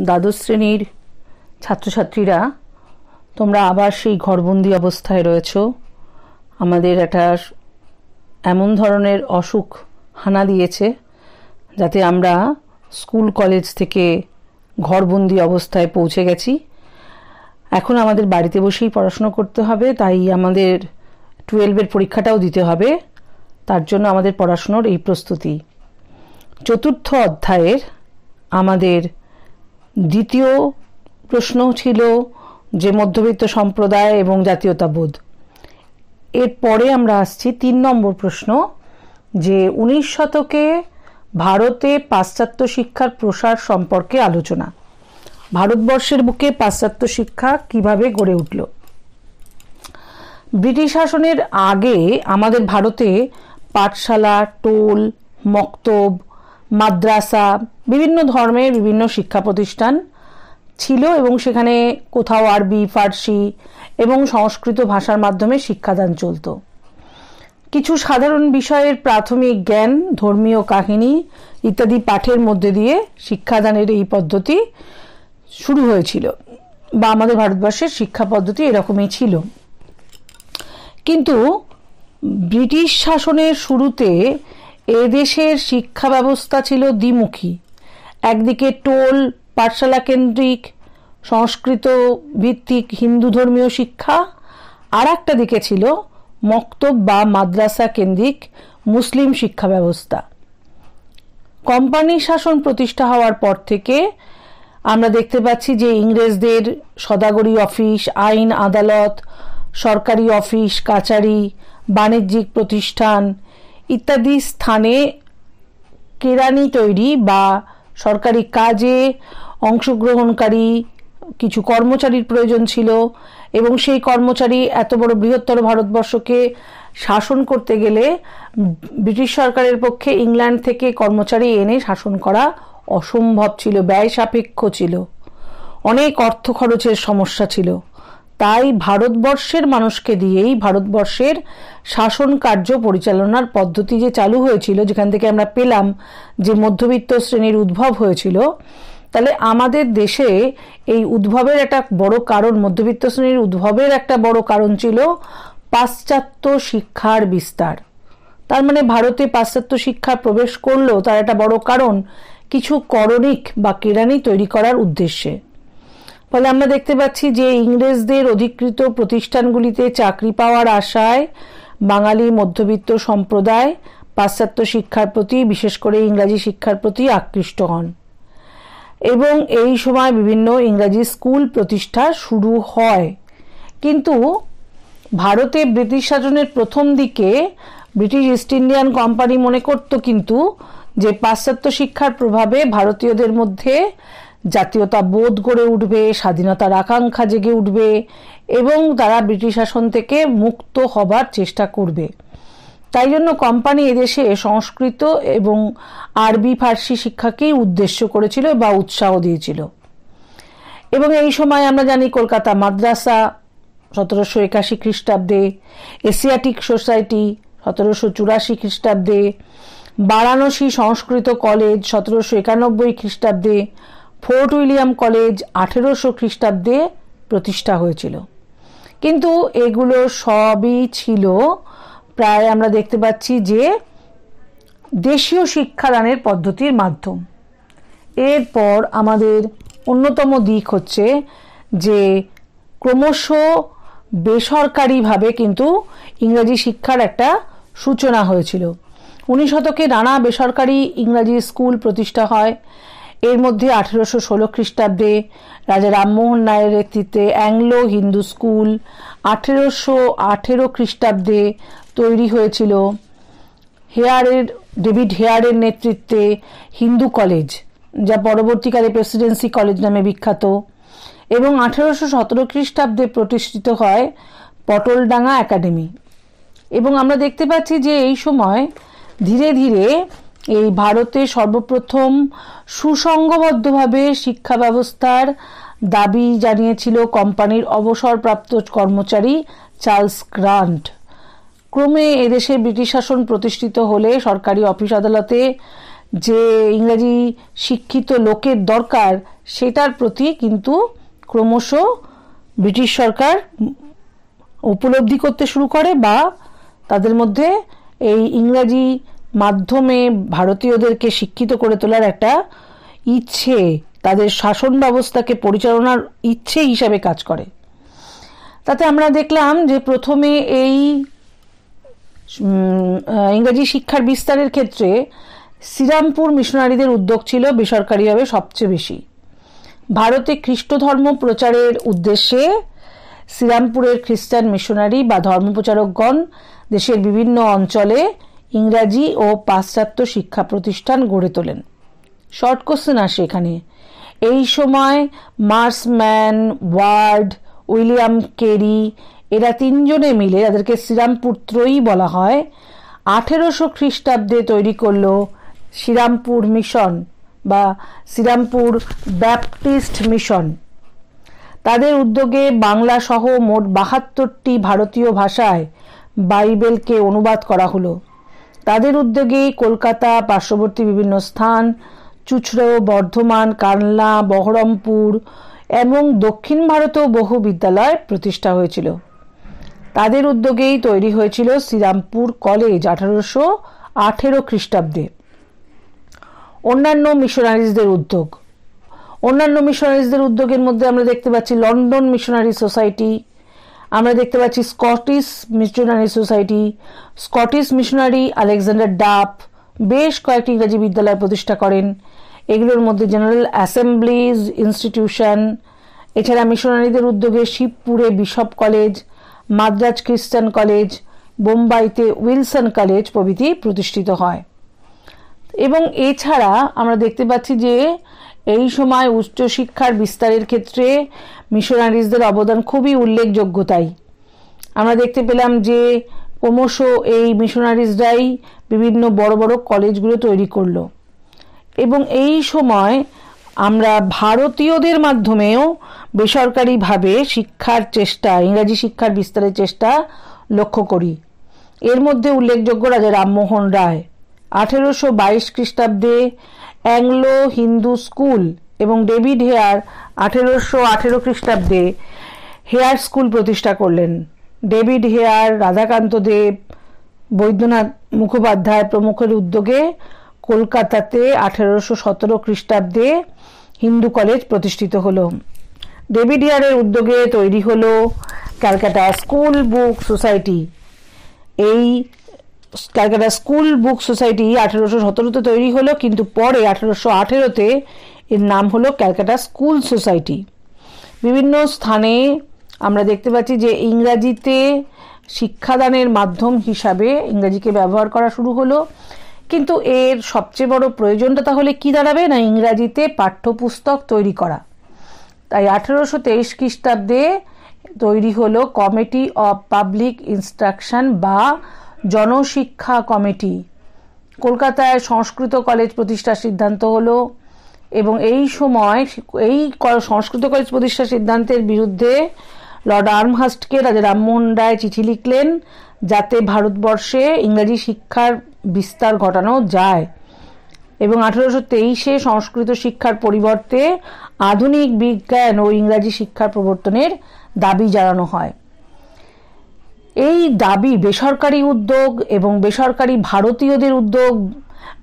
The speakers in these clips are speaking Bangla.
দ্বাদশ শ্রেণির ছাত্রছাত্রীরা, তোমরা আবার সেই ঘরবন্দি অবস্থায় রয়েছ। আমাদের একটা এমন ধরনের অসুখ হানা দিয়েছে যাতে আমরা স্কুল কলেজ থেকে ঘরবন্দি অবস্থায় পৌঁছে গেছি। এখন আমাদের বাড়িতে বসেই পড়াশুনো করতে হবে, তাই আমাদের টুয়েলভের পরীক্ষাটাও দিতে হবে। তার জন্য আমাদের পড়াশুনোর এই প্রস্তুতি। চতুর্থ অধ্যায়ের আমাদের দ্বিতীয় প্রশ্ন ছিল যে মধ্যবিত্ত সম্প্রদায় এবং জাতীয়তাবোধ। এরপরে আমরা আসছি তিন নম্বর প্রশ্ন, যে উনিশ শতকে ভারতে পাশ্চাত্য শিক্ষার প্রসার সম্পর্কে আলোচনা। ভারতবর্ষের বুকে পাশ্চাত্য শিক্ষা কীভাবে গড়ে উঠল? ব্রিটিশ শাসনের আগে আমাদের ভারতে পাঠশালা, টোল, মক্তব মাদ্রাসা, বিভিন্ন ধর্মের বিভিন্ন শিক্ষা প্রতিষ্ঠান ছিল এবং সেখানে কোথাও আরবি, ফার্সি এবং সংস্কৃত ভাষার মাধ্যমে শিক্ষাদান চলত। কিছু সাধারণ বিষয়ের প্রাথমিক জ্ঞান, ধর্মীয় কাহিনী ইত্যাদি পাঠের মধ্যে দিয়ে শিক্ষাদানের এই পদ্ধতি শুরু হয়েছিল বা আমাদের ভারতবর্ষের শিক্ষা পদ্ধতি এরকমই ছিল। কিন্তু ব্রিটিশ শাসনের শুরুতে এদেশের শিক্ষা ব্যবস্থা ছিল দ্বিমুখী। একদিকে টোল পাঠশালা কেন্দ্রিক সংস্কৃত ভিত্তিক হিন্দু ধর্মীয় শিক্ষা আর একটা দিকে ছিল মক্তব বা মাদ্রাসা কেন্দ্রিক মুসলিম শিক্ষা ব্যবস্থা। কোম্পানি শাসন প্রতিষ্ঠা হওয়ার পর থেকে আমরা দেখতে পাচ্ছি যে ইংরেজদের সদাগরি অফিস, আইন, আদালত, সরকারি অফিস, কাচারি, বাণিজ্যিক প্রতিষ্ঠান ইত্যাদি স্থানে কেরানি তৈরি বা সরকারি কাজে অংশগ্রহণকারী কিছু কর্মচারীর প্রয়োজন ছিল এবং সেই কর্মচারী এত বড় বৃহত্তর ভারতবর্ষকে শাসন করতে গেলে ব্রিটিশ সরকারের পক্ষে ইংল্যান্ড থেকে কর্মচারী এনে শাসন করা অসম্ভব ছিল, ব্যয় সাপেক্ষ ছিল। অনেক অর্থ খরচের সমস্যা ছিল। তাই ভারতবর্ষের মানুষকে দিয়েই ভারতবর্ষের শাসন কার্য পরিচালনার পদ্ধতি যে চালু হয়েছিল, যেখান থেকে আমরা পেলাম যে মধ্যবিত্ত শ্রেণির উদ্ভব হয়েছিল, তাহলে আমাদের দেশে এই উদ্ভবের একটা বড় কারণ, মধ্যবিত্ত শ্রেণির উদ্ভবের একটা বড় কারণ ছিল পাশ্চাত্য শিক্ষার বিস্তার। তার মানে ভারতে পাশ্চাত্য শিক্ষা প্রবেশ করলেও তার একটা বড় কারণ, কিছু করণিক বা কেরানি তৈরি করার উদ্দেশ্যে। ফলে আমরা দেখতে পাচ্ছি যে ইংরেজদের অধিকৃত প্রতিষ্ঠানগুলিতে চাকরি পাওয়ার আশায় বাঙালি মধ্যবিত্ত সম্প্রদায় পাশ্চাত্য শিক্ষার প্রতি, বিশেষ করে ইংরাজি শিক্ষার প্রতি আকৃষ্ট হন। এবং এই সময় বিভিন্ন ইংরাজি স্কুল প্রতিষ্ঠা শুরু হয়। কিন্তু ভারতে ব্রিটিশ শাসনের প্রথম দিকে ব্রিটিশ ইস্ট ইন্ডিয়ান কোম্পানি মনে করত কিন্তু যে পাশ্চাত্য শিক্ষার প্রভাবে ভারতীয়দের মধ্যে জাতীয়তা বোধ গড়ে উঠবে, স্বাধীনতার আকাঙ্ক্ষা জেগে উঠবে এবং তারা ব্রিটিশ শাসন থেকে মুক্ত হবার চেষ্টা করবে। তাই জন্য কোম্পানি এদেশে সংস্কৃত এবং আরবি, ফার্সি শিক্ষাকেই উদ্দেশ্য করেছিল বা উৎসাহ দিয়েছিল। এবং এই সময় আমরা জানি কলকাতা মাদ্রাসা, সতেরোশো একাশি খ্রিস্টাব্দে, এশিয়াটিক সোসাইটি, সতেরোশো চুরাশি খ্রিস্টাব্দে, বারাণসী সংস্কৃত কলেজ, সতেরোশো একানব্বই খ্রিস্টাব্দে ফোর্ট উইলিয়াম কলেজ আঠেরোশো খ্রিস্টাব্দে প্রতিষ্ঠা হয়েছিল। কিন্তু এগুলো সবই ছিল, প্রায় আমরা দেখতে পাচ্ছি যে দেশীয় শিক্ষাদানের পদ্ধতির মাধ্যম। এরপর আমাদের অন্যতম দিক হচ্ছে যে ক্রমশ বেসরকারিভাবে কিন্তু ইংরাজি শিক্ষার একটা সূচনা হয়েছিল। উনিশ শতকে নানা বেসরকারি ইংরাজি স্কুল প্রতিষ্ঠা হয় এর মধ্যে আঠেরোশো ষোলো খ্রিস্টাব্দে রাজা রামমোহন রায়ের নেতৃত্বে অ্যাংলো হিন্দু স্কুল আঠেরোশো আঠেরো খ্রিস্টাব্দে তৈরি হয়েছিল। হেয়ারের, ডেভিড হেয়ারের নেতৃত্বে হিন্দু কলেজ, যা পরবর্তীকালে প্রেসিডেন্সি কলেজ নামে বিখ্যাত। এবং আঠেরোশো সতেরো খ্রিস্টাব্দে প্রতিষ্ঠিত হয় পটলডাঙ্গা একাডেমি। এবং আমরা দেখতে পাচ্ছি যে এই সময় ধীরে ধীরে এই ভারতে সর্বপ্রথম সুসংঘবদ্ধভাবে শিক্ষা ব্যবস্থার দাবি জানিয়েছিল কোম্পানির অবসরপ্রাপ্ত কর্মচারী চার্লস গ্রান্ট। ক্রমে এদেশে ব্রিটিশ শাসন প্রতিষ্ঠিত হলে সরকারি অফিস আদালতে যে ইংরাজি শিক্ষিত লোকের দরকার সেটার প্রতি কিন্তু ক্রমশ ব্রিটিশ সরকার উপলব্ধি করতে শুরু করে বা তাদের মধ্যে এই ইংরাজি মাধ্যমে ভারতীয়দেরকে শিক্ষিত করে তোলার একটা ইচ্ছে, তাদের শাসন ব্যবস্থাকে পরিচালনার ইচ্ছে হিসাবে কাজ করে। তাতে আমরা দেখলাম যে প্রথমে এই ইংরাজি শিক্ষার বিস্তারের ক্ষেত্রে শ্রীরামপুর মিশনারিদের উদ্যোগ ছিল বেসরকারিভাবে সবচেয়ে বেশি। ভারতে খ্রিস্ট ধর্ম প্রচারের উদ্দেশ্যে শ্রীরামপুরের খ্রিস্টান মিশনারি বা ধর্মপ্রচারকগণ দেশের বিভিন্ন অঞ্চলে ইংরাজি ও পাশ্চাত্য শিক্ষা প্রতিষ্ঠান গড়ে তোলেন। শর্ট কোশ্চেন আসে এখানে। এই সময় মার্সম্যান, ওয়ার্ড, উইলিয়াম কেরি, এরা তিনজনে মিলে যাদেরকে শ্রীরামপুত্রই বলা হয়। আঠেরোশো খ্রিস্টাব্দে তৈরি করল শ্রীরামপুর মিশন বা শ্রীরামপুর ব্যাপটিস্ট মিশন। তাদের উদ্যোগে বাংলা সহ মোট বাহাত্তরটি ভারতীয় ভাষায় বাইবেলকে অনুবাদ করা হলো। তাদের উদ্যোগে কলকাতা, পার্শ্ববর্তী বিভিন্ন স্থান চুচড়ো বর্ধমান, কানলা, বহরমপুর এবং দক্ষিণ ভারতেও বহু বিদ্যালয় প্রতিষ্ঠা হয়েছিল। তাদের উদ্যোগেই তৈরি হয়েছিল শ্রীরামপুর কলেজ আঠারোশো আঠেরো খ্রিস্টাব্দে। অন্যান্য মিশনারিজদের উদ্যোগ। অন্যান্য মিশনারিজদের উদ্যোগের মধ্যে আমরা দেখতে পাচ্ছি লন্ডন মিশনারি সোসাইটি আমরা দেখতে পাচ্ছি Scottish missionary society Scottish missionary Alexander Duff বেশ কয়েকটি ইংরাজি বিদ্যালয় প্রতিষ্ঠা করেন। এগুলোর মধ্যে জেনারেল অ্যাসেম্বলিজ ইনস্টিটিউশন এছাড়া মিশনারিদের উদ্যোগে শিবপুরে বিশপ কলেজ মাদ্রাজ খ্রিস্টান কলেজ বোম্বাইতে উইলসন কলেজ প্রভৃতি প্রতিষ্ঠিত হয়। এবং এছাড়া আমরা দেখতে পাচ্ছি যে এই সময় উচ্চশিক্ষার বিস্তারের ক্ষেত্রে মিশনারিজদের অবদান খুবই উল্লেখযোগ্য তাই। আমরা দেখতে পেলাম যে ক্রমশ এই মিশনারিজরাই বিভিন্ন বড় বড় কলেজগুলো তৈরি করল। এবং এই সময় আমরা ভারতীয়দের মাধ্যমেও বেসরকারিভাবে শিক্ষার চেষ্টা, ইংরাজি শিক্ষার বিস্তারের চেষ্টা লক্ষ্য করি। এর মধ্যে উল্লেখযোগ্য রাজা রামমোহন রায়। আঠেরোশো বাইশ খ্রিস্টাব্দে অ্যাংলো হিন্দু স্কুল এবং ডেভিড হেয়ার আঠেরোশো আঠেরো খ্রিস্টাব্দে হেয়ার স্কুল প্রতিষ্ঠা করলেন। ডেভিড হেয়ার, রাধাকান্ত দেব, বৈদ্যনাথ মুখোপাধ্যায় প্রমুখের উদ্যোগে কলকাতাতে আঠেরোশো সতেরো খ্রিস্টাব্দে হিন্দু কলেজ প্রতিষ্ঠিত হলো। ডেভিড হেয়ারের উদ্যোগে তৈরি হলো ক্যালকাটা স্কুল বুক সোসাইটি। এই ক্যালকাটা স্কুল বুক সোসাইটি আঠেরোশো সতেরোতে তৈরি হলো, কিন্তু পরে আঠেরোশো আঠেরোতে এর নাম হলো ক্যালকাটা স্কুল সোসাইটি। বিভিন্ন স্থানে আমরা দেখতে পাচ্ছি যে ইংরাজিতে শিক্ষাদানের মাধ্যম হিসাবে ইংরাজিকে ব্যবহার করা শুরু হলো। কিন্তু এর সবচেয়ে বড় প্রয়োজনটা তাহলে কি দাঁড়াবে? না ইংরাজিতে পাঠ্যপুস্তক তৈরি করা। তাই আঠেরোশো তেইশ খ্রিস্টাব্দে তৈরি হলো কমিটি অফ পাবলিক ইনস্ট্রাকশন বা জনশিক্ষা কমিটি। কলকাতায় সংস্কৃত কলেজ প্রতিষ্ঠার সিদ্ধান্ত হলো এবং এই সময় এই সংস্কৃত কলেজ প্রতিষ্ঠার সিদ্ধান্তের বিরুদ্ধে লর্ড আর্মহাস্টকে রাজা রামমোহন রায় চিঠি লিখলেন যাতে ভারতবর্ষে ইংরাজি শিক্ষার বিস্তার ঘটানো যায়। এবং আঠেরোশো তেইশে সংস্কৃত শিক্ষার পরিবর্তে আধুনিক বিজ্ঞান ও ইংরাজি শিক্ষার প্রবর্তনের দাবি জানানো হয়। এই দাবি বেসরকারি উদ্যোগ এবং বেসরকারি ভারতীয়দের উদ্যোগ,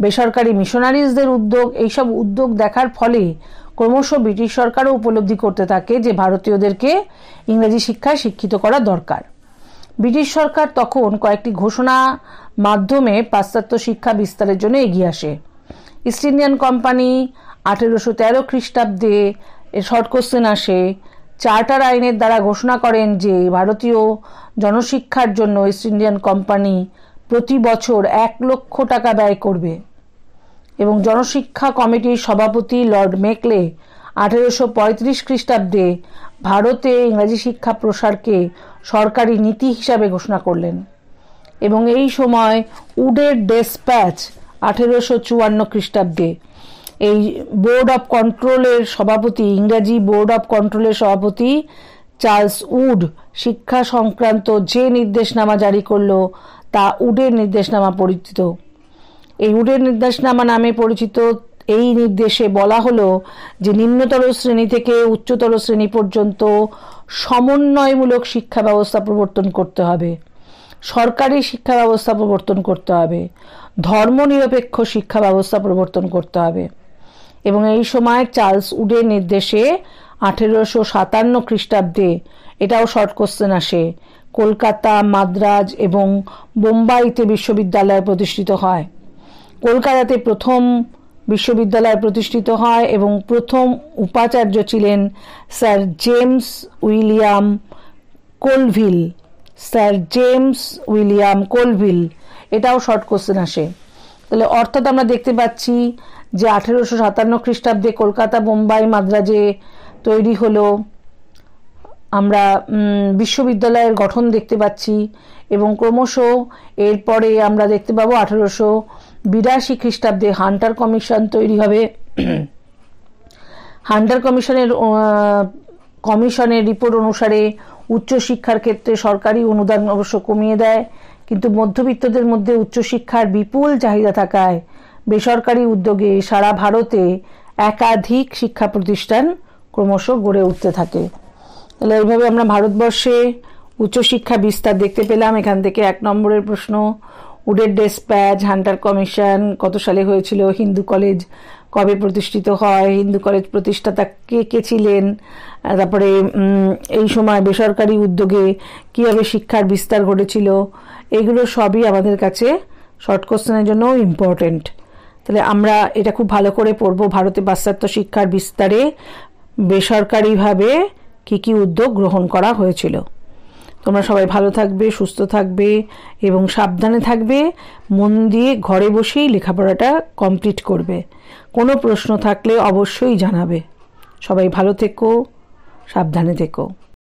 বেসরকারি মিশনারিজদের উদ্যোগ, এইসব উদ্যোগ দেখার ফলে ক্রমশ ব্রিটিশ সরকারও উপলব্ধি করতে থাকে যে ভারতীয়দেরকে ইংরেজি শিক্ষায় শিক্ষিত করা দরকার। ব্রিটিশ সরকার তখন কয়েকটি ঘোষণা মাধ্যমে পাশ্চাত্য শিক্ষা বিস্তারের জন্য এগিয়ে আসে। ইস্ট ইন্ডিয়ান কোম্পানি আঠেরোশো তেরো খ্রিস্টাব্দে শর্ট কোশ্চেন আসে চার্টার আইনের দ্বারা ঘোষণা করেন যে ভারতীয় জনশিক্ষার জন্য ইস্ট ইন্ডিয়ান কোম্পানি প্রতি বছর এক লক্ষ টাকা ব্যয় করবে। এবং জনশিক্ষা কমিটির সভাপতি লর্ড মেকলে আঠেরোশো পঁয়ত্রিশ খ্রিস্টাব্দে ভারতে ইংরাজি শিক্ষা প্রসারকে সরকারি নীতি হিসাবে ঘোষণা করলেন। এবং এই সময় উডের ডেসপ্যাচ আঠেরোশো চুয়ান্ন খ্রিস্টাব্দে এই বোর্ড অফ কন্ট্রোলের সভাপতি, ইংরাজি বোর্ড অফ কন্ট্রোলের সভাপতি চার্লস উড শিক্ষা সংক্রান্ত যে নির্দেশনামা জারি করল, তা উডের নির্দেশনামা পরিচিত। এই উডের নির্দেশনামা নামে পরিচিত এই নির্দেশে বলা হলো যে নিম্নতর শ্রেণি থেকে উচ্চতর শ্রেণি পর্যন্ত সমন্বয়মূলক শিক্ষা ব্যবস্থা প্রবর্তন করতে হবে। সরকারি শিক্ষা ব্যবস্থা প্রবর্তন করতে হবে। ধর্মনিরপেক্ষ শিক্ষা ব্যবস্থা প্রবর্তন করতে হবে। এবং এই সময় চার্লস উডের নির্দেশে আঠেরোশো সাতান্ন খ্রিস্টাব্দে এটাও শর্ট কোশ্চেন আসে। কলকাতা, মাদ্রাজ এবং বোম্বাইতে বিশ্ববিদ্যালয় প্রতিষ্ঠিত হয়। কলকাতাতে প্রথম বিশ্ববিদ্যালয় প্রতিষ্ঠিত হয় এবং প্রথম উপাচার্য ছিলেন sir James William Colvile. Sir James William Colvile. এটাও শর্ট কোশ্চেন আসে। তাহলে অর্থাৎ আমরা দেখতে পাচ্ছি যে আঠেরোশো সাতান্ন খ্রিস্টাব্দে কলকাতা বোম্বাই মাদ্রাজে তৈরি হলো। আমরা বিশ্ববিদ্যালয়ের গঠন দেখতে পাচ্ছি এবং ক্রমশ এরপরে আমরা দেখতে পাবো আঠেরোশো বিরাশি খ্রিস্টাব্দে হান্টার কমিশন তৈরি হবে। হান্টার কমিশনের কমিশনের রিপোর্ট অনুসারে উচ্চশিক্ষার ক্ষেত্রে সরকারি অনুদান অবশ্য কমিয়ে দেয়, কিন্তু মধ্যবিত্তদের মধ্যে উচ্চশিক্ষার বিপুল চাহিদা থাকায় বেসরকারি উদ্যোগে সারা ভারতে একাধিক শিক্ষা প্রতিষ্ঠান ক্রমশ গড়ে উঠতে থাকে। তাহলে এইভাবে আমরা ভারতবর্ষে উচ্চশিক্ষা বিস্তার দেখতে পেলাম। এখান থেকে এক নম্বরের প্রশ্ন, উডের ডেসপ্যাচ হান্টার কমিশন, কত সালে হয়েছিল, হিন্দু কলেজ কবে প্রতিষ্ঠিত হয়, হিন্দু কলেজ প্রতিষ্ঠাতা কে কে ছিলেন তারপরে এই সময় বেসরকারি উদ্যোগে কীভাবে শিক্ষার বিস্তার ঘটেছিল, এগুলো সবই আমাদের কাছে শর্ট কোশ্চেনের জন্য ইম্পর্টেন্ট তাহলে আমরা এটা খুব ভালো করে পড়ব ভারতে পাশ্চাত্য শিক্ষার বিস্তারে বেসরকারিভাবে কী কী উদ্যোগ গ্রহণ করা হয়েছিল। তোমরা সবাই ভালো থাকবে, সুস্থ থাকবে এবং সাবধানে থাকবে, মন দিয়ে ঘরে বসেই লেখাপড়াটা কমপ্লিট করবে। কোনো প্রশ্ন থাকলে অবশ্যই জানাবে। সবাই ভালো থেকো, সাবধানে থেকো।